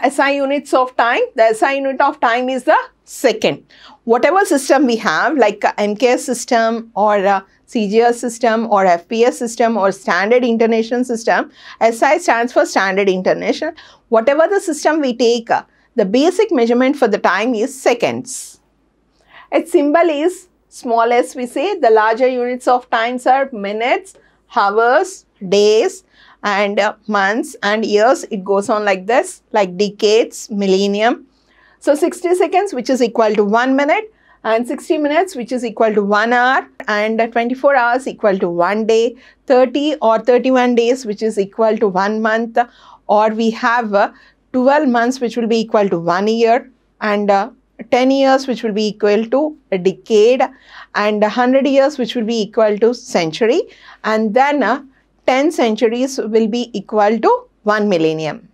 SI units of time, the SI unit of time is the second. Whatever system we have like MKS system or CGS system or FPS system or standard international system, SI stands for standard international. Whatever the system we take, uh, the basic measurement for the time is seconds. Its symbol is small s we say, the larger units of times are minutes, hours, days, and uh, months and years it goes on like this like decades millennium. So 60 seconds which is equal to 1 minute and 60 minutes which is equal to 1 hour and uh, 24 hours equal to 1 day. 30 or 31 days which is equal to 1 month or we have uh, 12 months which will be equal to 1 year and uh, 10 years which will be equal to a decade and 100 years which will be equal to century. And then uh, 10 centuries will be equal to 1 millennium.